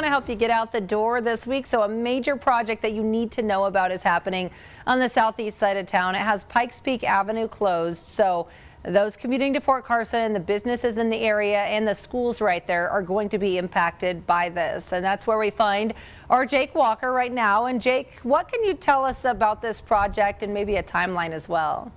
want to help you get out the door this week. So a major project that you need to know about is happening on the southeast side of town. It has Pikes Peak Avenue closed. So those commuting to Fort Carson, the businesses in the area and the schools right there are going to be impacted by this. And that's where we find our Jake Walker right now. And Jake, what can you tell us about this project and maybe a timeline as well?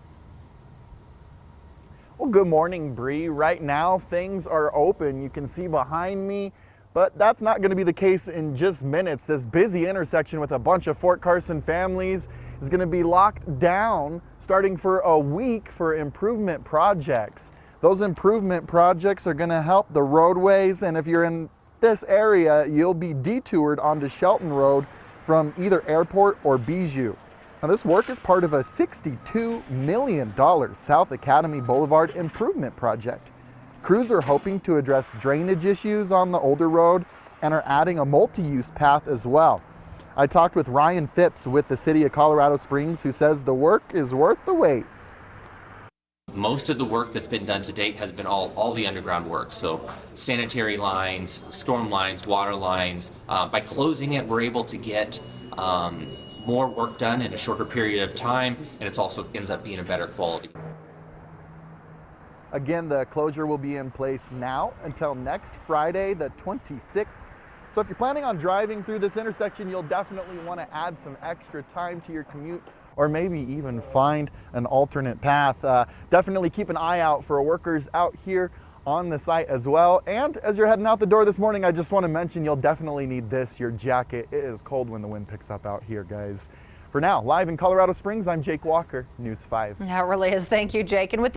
Well, good morning, Bree. Right now, things are open. You can see behind me, but that's not going to be the case in just minutes. This busy intersection with a bunch of Fort Carson families is going to be locked down starting for a week for improvement projects. Those improvement projects are going to help the roadways, and if you're in this area, you'll be detoured onto Chelton Road from either Airport or Bijou. Now this work is part of a $62 million South Academy Boulevard improvement project. Crews are hoping to address drainage issues on the older road and are adding a multi-use path as well. I talked with Ryan Phipps with the City of Colorado Springs who says the work is worth the wait. Most of the work that's been done to date has been all, all the underground work. So sanitary lines, storm lines, water lines. Uh, by closing it, we're able to get um, more work done in a shorter period of time, and it also ends up being a better quality. Again, the closure will be in place now until next Friday, the 26th. So if you're planning on driving through this intersection, you'll definitely want to add some extra time to your commute or maybe even find an alternate path. Uh, definitely keep an eye out for workers out here on the site as well. And as you're heading out the door this morning, I just want to mention you'll definitely need this, your jacket. It is cold when the wind picks up out here, guys. For now, live in Colorado Springs, I'm Jake Walker, News 5. That really is. Thank you, Jake. And with